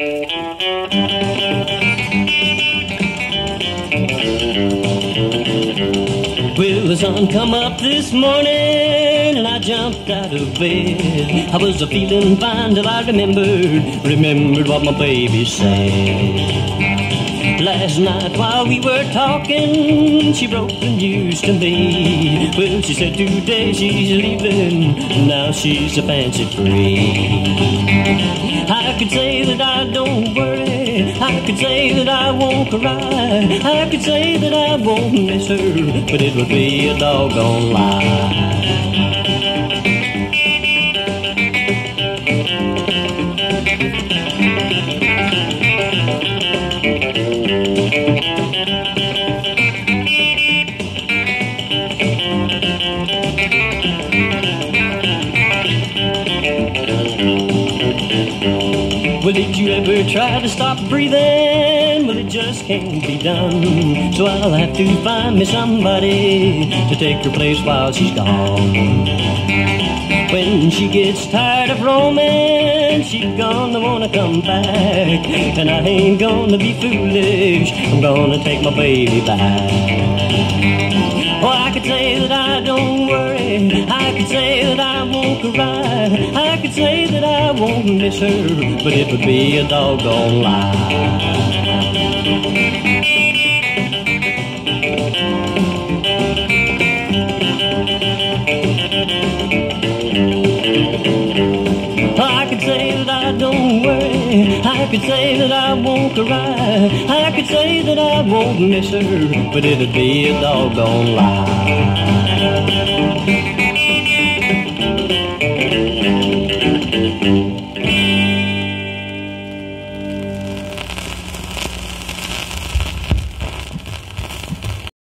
Well, the sun come up this morning and I jumped out of bed. I was a feeling fine till I remembered, remembered what my baby said. Last night while we were talking, she broke the news to me. Well, she said today she's leaving, now she's a fancy free. I could say that I don't worry. I could say that I won't cry. I could say that I won't miss her, but it would be a doggone lie. Well, did you ever try to stop breathing? Well, it just can't be done. So I'll have to find me somebody to take her place while she's gone. When she gets tired of roaming, she's gonna wanna come back. And I ain't gonna be foolish, Gonna take my baby back. Oh, I could say that I don't worry. I could say that I won't cry. I could say that I won't miss her, but it would be a doggone lie. I could say that I don't worry. I could say that I won't cry. I could say that I won't miss her, but it'd be a doggone lie.